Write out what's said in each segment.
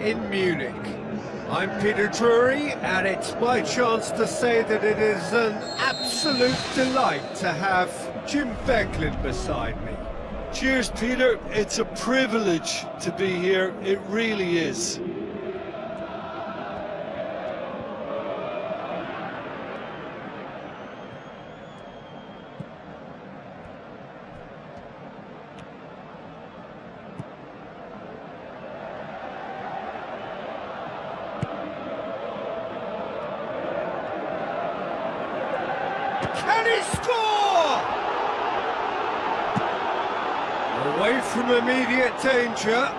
in Munich. I'm Peter Drury, and it's my chance to say that it is an absolute delight to have Jim Beglin beside me. Cheers, Peter. It's a privilege to be here. It really is. He score? Away from immediate danger.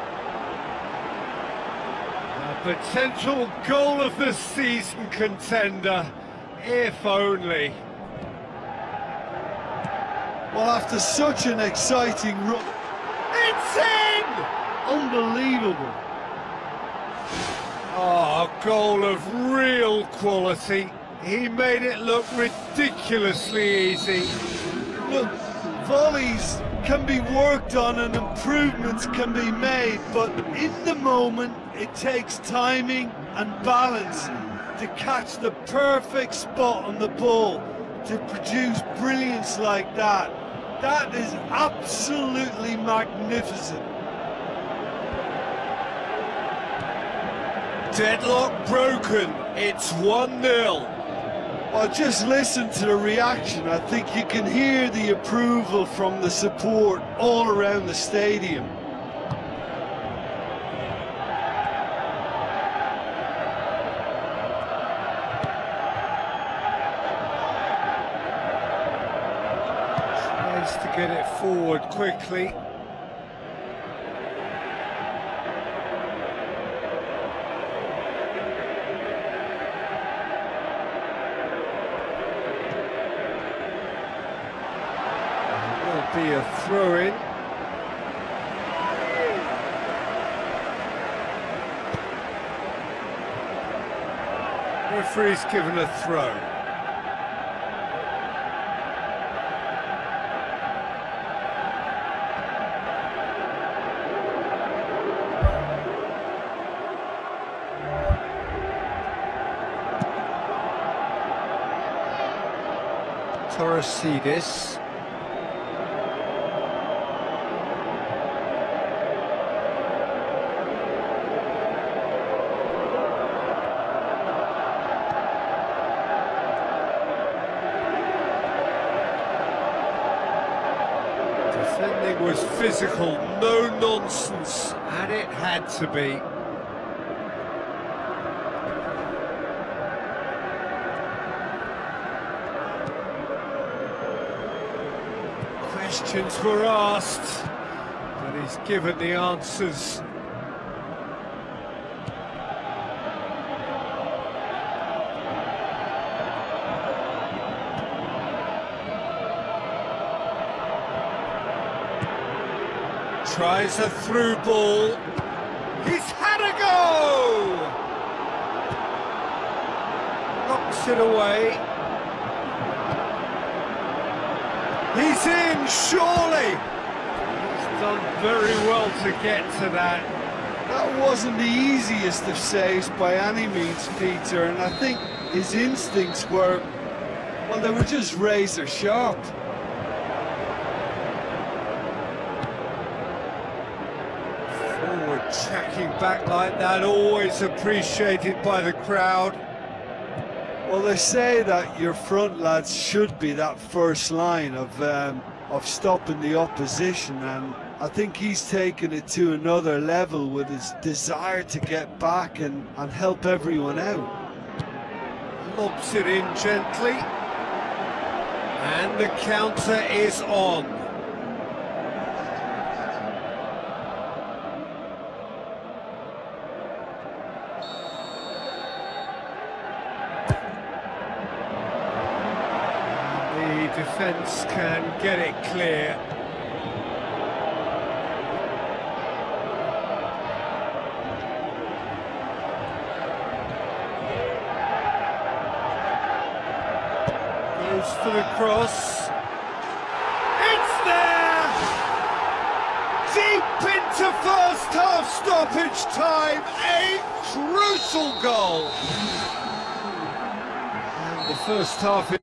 A potential goal of the season contender, if only. Well, after such an exciting run, It's in! unbelievable. Oh, a goal of real quality. He made it look ridiculously easy. Look, volleys can be worked on and improvements can be made, but in the moment, it takes timing and balance to catch the perfect spot on the ball to produce brilliance like that. That is absolutely magnificent. Deadlock broken. It's 1 0. Well, just listen to the reaction. I think you can hear the approval from the support all around the stadium. Tries to get it forward quickly. Be a throw-in. Referee's given a throw. Torosidis. Defending was physical, no nonsense, and it had to be. Questions were asked, but he's given the answers. Tries a through ball. He's had a go! Knocks it away. He's in, surely! He's done very well to get to that. That wasn't the easiest of saves by any means, Peter, and I think his instincts were, well, they were just razor sharp. Forward tracking back like that, always appreciated by the crowd. Well, they say that your front lads should be that first line of um, of stopping the opposition, and I think he's taken it to another level with his desire to get back and, and help everyone out. Lobs it in gently. And the counter is on. Defence can get it clear. Goes for the cross. It's there! deep into first half stoppage time. A crucial goal. And the first half